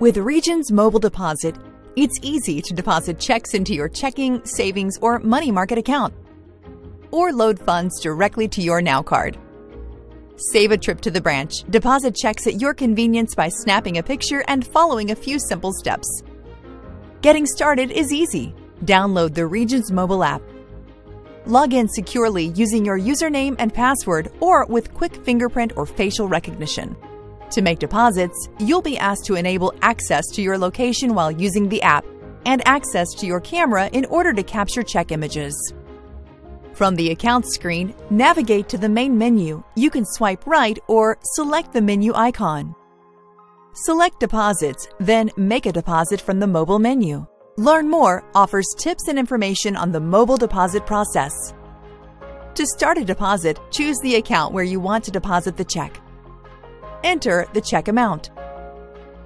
With Regions Mobile Deposit, it's easy to deposit checks into your checking, savings, or money market account, or load funds directly to your Now card. Save a trip to the branch, deposit checks at your convenience by snapping a picture and following a few simple steps. Getting started is easy. Download the Regions mobile app. Log in securely using your username and password or with quick fingerprint or facial recognition. To make deposits, you'll be asked to enable access to your location while using the app and access to your camera in order to capture check images. From the Accounts screen, navigate to the main menu. You can swipe right or select the menu icon. Select Deposits, then Make a deposit from the mobile menu. Learn More offers tips and information on the mobile deposit process. To start a deposit, choose the account where you want to deposit the check. Enter the check amount.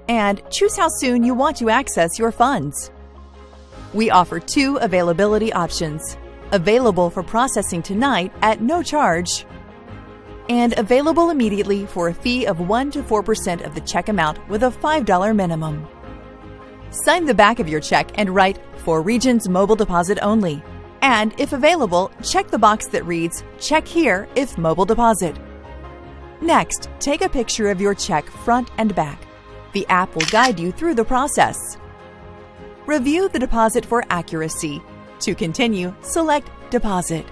And choose how soon you want to access your funds. We offer two availability options available for processing tonight at no charge, and available immediately for a fee of 1 to 4% of the check amount with a $5 minimum. Sign the back of your check and write for Regions Mobile Deposit only. And if available, check the box that reads Check here if mobile deposit. Next, take a picture of your check front and back. The app will guide you through the process. Review the deposit for accuracy. To continue, select Deposit.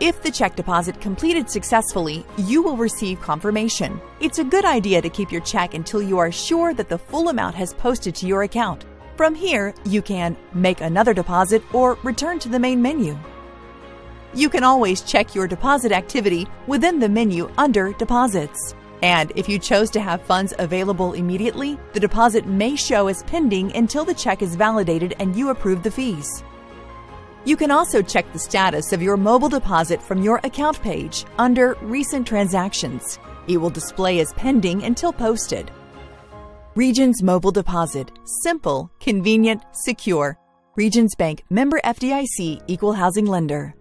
If the check deposit completed successfully, you will receive confirmation. It's a good idea to keep your check until you are sure that the full amount has posted to your account. From here, you can make another deposit or return to the main menu. You can always check your deposit activity within the menu under Deposits. And if you chose to have funds available immediately, the deposit may show as pending until the check is validated and you approve the fees. You can also check the status of your mobile deposit from your account page under Recent Transactions. It will display as pending until posted. Regions Mobile Deposit. Simple, convenient, secure. Regions Bank member FDIC equal housing lender.